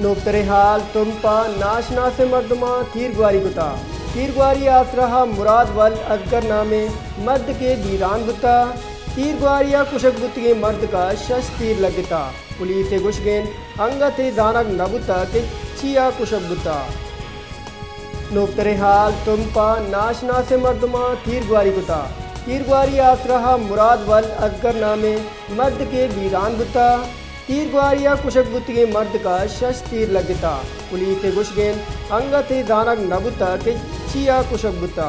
नोक्तरे हाल तुम पा नाशना से मर्दमा तीर ग्वारी गुता। तीर ग्वारी आसरहा, मुराद वल, अजगर नामे, मर्द के वीरान गुता। तीर ग्वारिया कुशक गुतिए मर्द का शश तीर लगता पुलिस गुशगेन अंगत दानक नबुता के चिया कुशक गुता नोक्तरे हाल तुम पा नाशना से मर्दमा तीर ग्वारी गुता। तीर ग्वारी आसरहा, मुराद वल, अजगर नामे, मर्द के वीरान गुता। तीर ग्वारिया कुशक के मर्द का शश तीर लगता। पुलिस गुशगेन अंगत दानक नबुता के चिया कुशक गुता